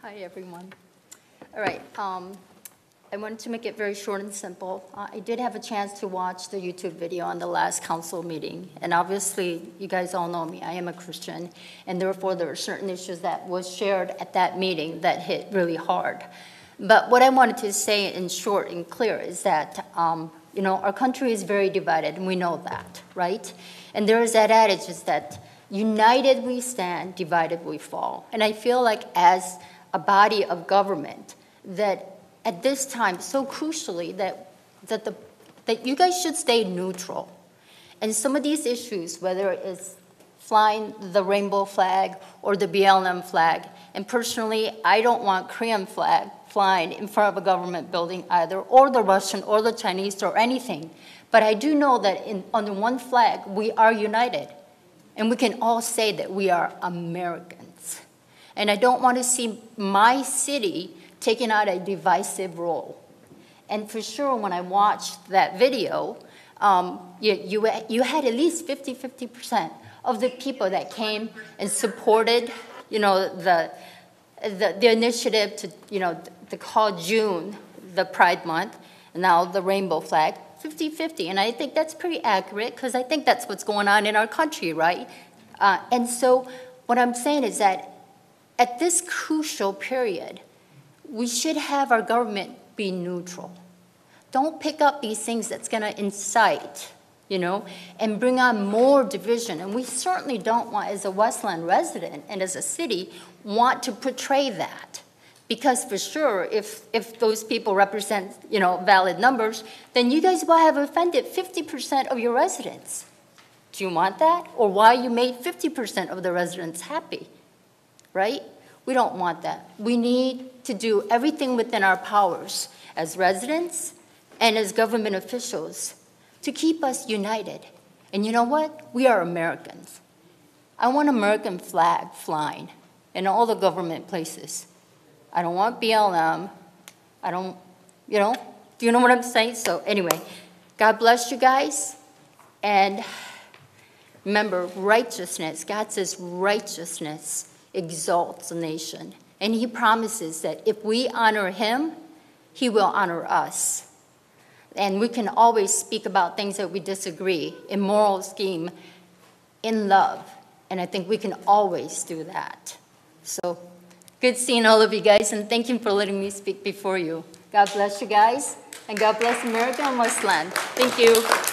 Hi, everyone. All right, um, I wanted to make it very short and simple. Uh, I did have a chance to watch the YouTube video on the last council meeting, and obviously, you guys all know me, I am a Christian, and therefore, there are certain issues that was shared at that meeting that hit really hard. But what I wanted to say in short and clear is that, um, you know, our country is very divided, and we know that, right? And there is that adage is that united we stand, divided we fall. And I feel like as a body of government, that at this time, so crucially, that, that, the, that you guys should stay neutral. And some of these issues, whether it's flying the rainbow flag or the BLM flag, and personally, I don't want Korean flag flying in front of a government building either, or the Russian, or the Chinese, or anything. But I do know that in, under one flag, we are united. And we can all say that we are Americans. And I don't want to see my city taking out a divisive role. And for sure, when I watched that video, um, you, you, you had at least 50 50% of the people that came and supported you know, the, the, the initiative to, you know, to call June the Pride Month, now the rainbow flag, 50 50. And I think that's pretty accurate because I think that's what's going on in our country, right? Uh, and so, what I'm saying is that at this crucial period, we should have our government be neutral. Don't pick up these things that's going to incite, you know, and bring on more division. And we certainly don't want, as a Westland resident and as a city, want to portray that. Because for sure, if, if those people represent, you know, valid numbers, then you guys will have offended 50% of your residents. Do you want that? Or why you made 50% of the residents happy, right? We don't want that. We need to do everything within our powers as residents and as government officials to keep us united. And you know what? We are Americans. I want American flag flying in all the government places. I don't want BLM. I don't, you know, do you know what I'm saying? So, anyway, God bless you guys. And remember, righteousness, God says righteousness exalts a nation. And He promises that if we honor Him, He will honor us. And we can always speak about things that we disagree in moral scheme, in love. And I think we can always do that. So, Good seeing all of you guys, and thank you for letting me speak before you. God bless you guys, and God bless America and Westland. Thank you.